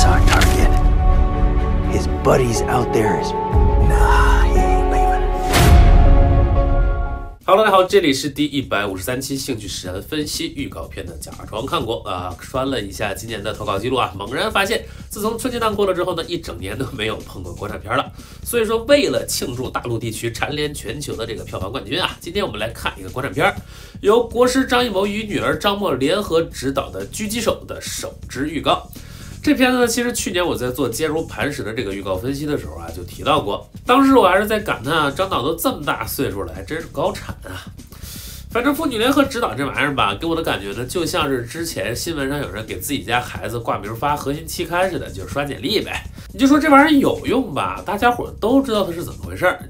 That's our target. His buddies out there is. Nah, he ain't leaving. Hello，大家好，这里是第一百五十三期兴趣使然分析预告片的假装看过啊，翻了一下今年的投稿记录啊，猛然发现，自从春节档过了之后呢，一整年都没有碰过国产片了。所以说，为了庆祝大陆地区蝉联全球的这个票房冠军啊，今天我们来看一个国产片，由国师张艺谋与女儿张默联合执导的《狙击手》的首支预告。这片子呢，其实去年我在做坚如磐石的这个预告分析的时候啊，就提到过。当时我还是在感叹啊，张导都这么大岁数了，还真是高产啊。反正父女联合指导这玩意儿吧，给我的感觉呢，就像是之前新闻上有人给自己家孩子挂名发核心期刊似的，就是刷简历呗。你就说这玩意儿有用吧，大家伙都知道它是怎么回事儿。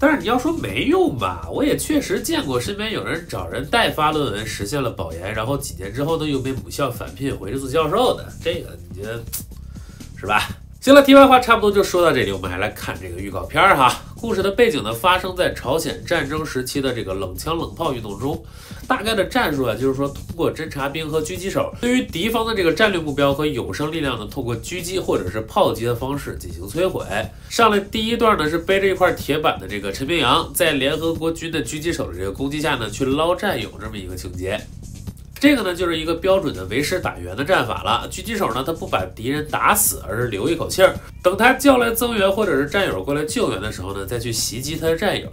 但是你要说没用吧，我也确实见过身边有人找人代发论文实现了保研，然后几年之后呢又被母校返聘回去做教授的，这个你觉得是吧？行了，题外话差不多就说到这里，我们还来看这个预告片儿哈。故事的背景呢发生在朝鲜战争时期的这个冷枪冷炮运动中，大概的战术啊就是说通过侦察兵和狙击手对于敌方的这个战略目标和有生力量呢，通过狙击或者是炮击的方式进行摧毁。上来第一段呢是背着一块铁板的这个陈明阳，在联合国军的狙击手的这个攻击下呢去捞战友这么一个情节。这个呢，就是一个标准的为师打援的战法了。狙击手呢，他不把敌人打死，而是留一口气儿，等他叫来增援或者是战友过来救援的时候呢，再去袭击他的战友。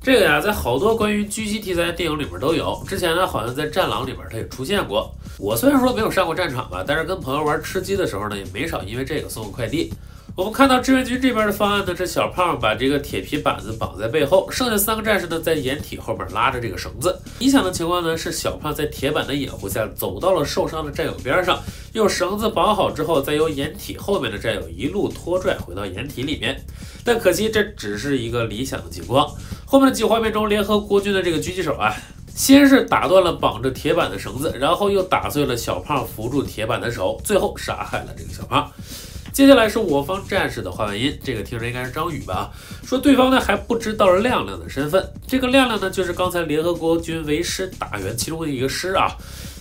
这个呀，在好多关于狙击题材的电影里面都有。之前呢，好像在《战狼》里面它也出现过。我虽然说没有上过战场吧，但是跟朋友玩吃鸡的时候呢，也没少因为这个送个快递。我们看到志愿军这边的方案呢，是小胖把这个铁皮板子绑在背后，剩下三个战士呢在掩体后面拉着这个绳子。理想的情况呢是小胖在铁板的掩护下走到了受伤的战友边上，用绳子绑好之后，再由掩体后面的战友一路拖拽回到掩体里面。但可惜这只是一个理想的情况。后面的几画面中，联合国军的这个狙击手啊，先是打断了绑着铁板的绳子，然后又打碎了小胖扶住铁板的手，最后杀害了这个小胖。接下来是我方战士的话外音，这个听着应该是张宇吧？说对方呢还不知道亮亮的身份，这个亮亮呢就是刚才联合国军为师打援其中的一个师啊。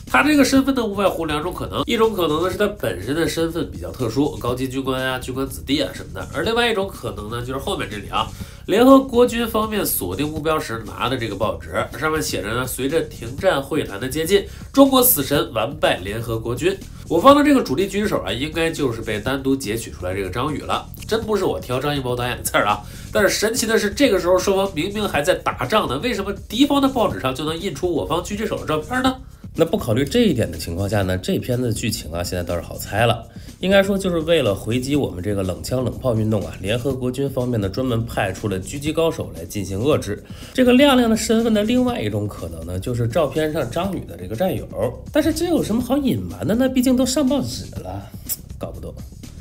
他这个身份呢无外乎两种可能，一种可能呢是他本身的身份比较特殊，高级军官啊、军官子弟啊什么的，而另外一种可能呢就是后面这里啊，联合国军方面锁定目标时拿的这个报纸，上面写着呢，随着停战会谈的接近，中国死神完败联合国军。我方的这个主力狙击手啊，应该就是被单独截取出来这个张宇了。真不是我挑张艺谋导演的刺儿啊！但是神奇的是，这个时候双方明明还在打仗呢，为什么敌方的报纸上就能印出我方狙击手的照片呢？那不考虑这一点的情况下呢，这片子剧情啊，现在倒是好猜了。应该说，就是为了回击我们这个冷枪冷炮运动啊，联合国军方面呢，专门派出了狙击高手来进行遏制。这个亮亮的身份的另外一种可能呢，就是照片上张宇的这个战友。但是这有什么好隐瞒的呢？毕竟都上报纸了，搞不懂。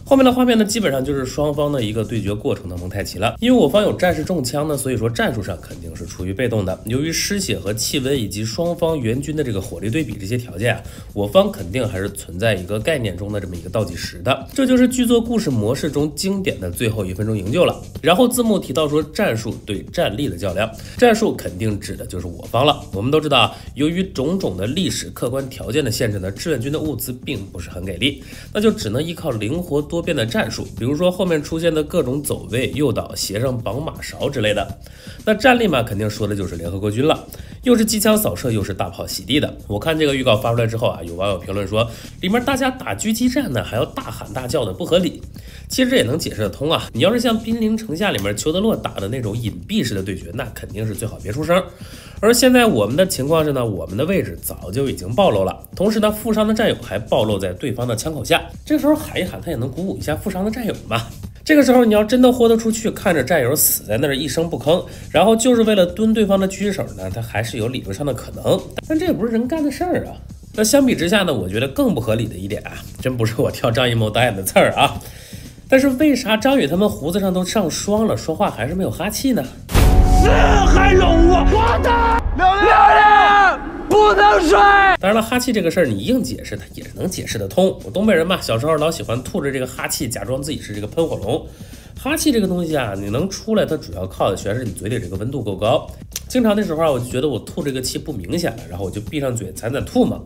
后面的画面呢，基本上就是双方的一个对决过程的蒙太奇了。因为我方有战士中枪呢，所以说战术上肯定是处于被动的。由于失血和气温以及双方援军的这个火力对比这些条件啊，我方肯定还是存在一个概念中的这么一个倒计时的。这就是剧作故事模式中经典的最后一分钟营救了。然后字幕提到说战术对战力的较量，战术肯定指的就是我方了。我们都知道啊，由于种种的历史客观条件的限制呢，志愿军的物资并不是很给力，那就只能依靠灵活多。多变的战术，比如说后面出现的各种走位、诱导、斜上绑马勺之类的。那战力嘛，肯定说的就是联合国军了，又是机枪扫射，又是大炮洗地的。我看这个预告发出来之后啊，有网友评论说，里面大家打狙击战呢，还要大喊大叫的，不合理。其实这也能解释得通啊。你要是像兵临城下里面裘德洛打的那种隐蔽式的对决，那肯定是最好别出声。而现在我们的情况是呢，我们的位置早就已经暴露了，同时呢，负伤的战友还暴露在对方的枪口下。这个时候喊一喊，他也能鼓舞一下负伤的战友嘛。这个时候你要真的豁得出去，看着战友死在那儿一声不吭，然后就是为了蹲对方的狙击手呢，他还是有理论上的可能。但这也不是人干的事儿啊。那相比之下呢，我觉得更不合理的一点啊，真不是我挑张艺谋导演的刺儿啊。但是为啥张宇他们胡子上都上霜了，说话还是没有哈气呢？死还有我，我的亮亮不能睡。当然了，哈气这个事儿你硬解释它也是能解释得通。我东北人嘛，小时候老喜欢吐着这个哈气，假装自己是这个喷火龙。哈气这个东西啊，你能出来，它主要靠的全是你嘴里这个温度够高。经常的时候啊，我就觉得我吐这个气不明显了，然后我就闭上嘴攒攒吐嘛。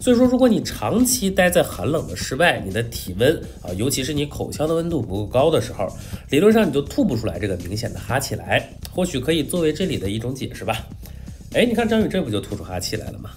所以说，如果你长期待在寒冷的室外，你的体温啊，尤其是你口腔的温度不够高的时候，理论上你就吐不出来这个明显的哈气来。或许可以作为这里的一种解释吧。哎，你看张宇这不就吐出哈气来了吗？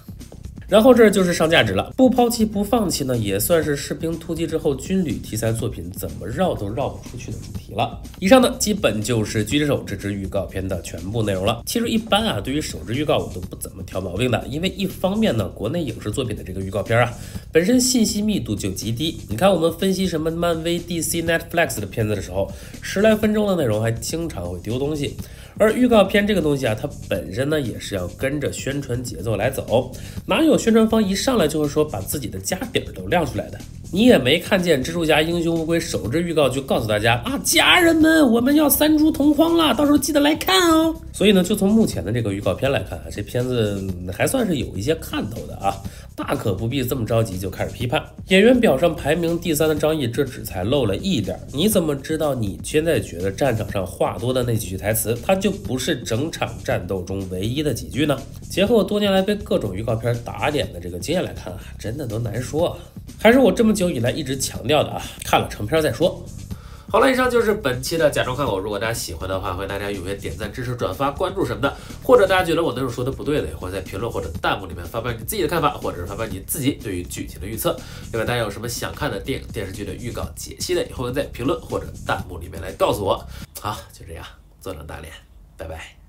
然后这就是上价值了，不抛弃不放弃呢，也算是士兵突击之后军旅题材作品怎么绕都绕不出去的主题了。以上呢，基本就是《狙击手》这支预告片的全部内容了。其实一般啊，对于首支预告我都不怎么挑毛病的，因为一方面呢，国内影视作品的这个预告片啊，本身信息密度就极低。你看我们分析什么漫威、DC、Netflix 的片子的时候，十来分钟的内容还经常会丢东西。而预告片这个东西啊，它本身呢也是要跟着宣传节奏来走，哪有宣传方一上来就是说把自己的家底儿都亮出来的？你也没看见蜘蛛侠英雄无归首支预告就告诉大家啊，家人们，我们要三蛛同框了，到时候记得来看哦。所以呢，就从目前的这个预告片来看啊，这片子还算是有一些看头的啊，大可不必这么着急就开始批判。演员表上排名第三的张译，这只才露了一点，你怎么知道你现在觉得战场上话多的那几句台词，它就不是整场战斗中唯一的几句呢？结合我多年来被各种预告片打脸的这个经验来看啊，真的都难说啊。还是我这么久以来一直强调的啊，看了成片再说。好了，以上就是本期的假装看狗。如果大家喜欢的话，欢迎大家踊跃点赞、支持、转发、关注什么的。或者大家觉得我内容说的不对的，也欢迎在评论或者弹幕里面发表你自己的看法，或者是发表你自己对于剧情的预测。另外，大家有什么想看的电影、电视剧的预告解析的，也欢迎在评论或者弹幕里面来告诉我。好，就这样，坐等打脸，拜拜。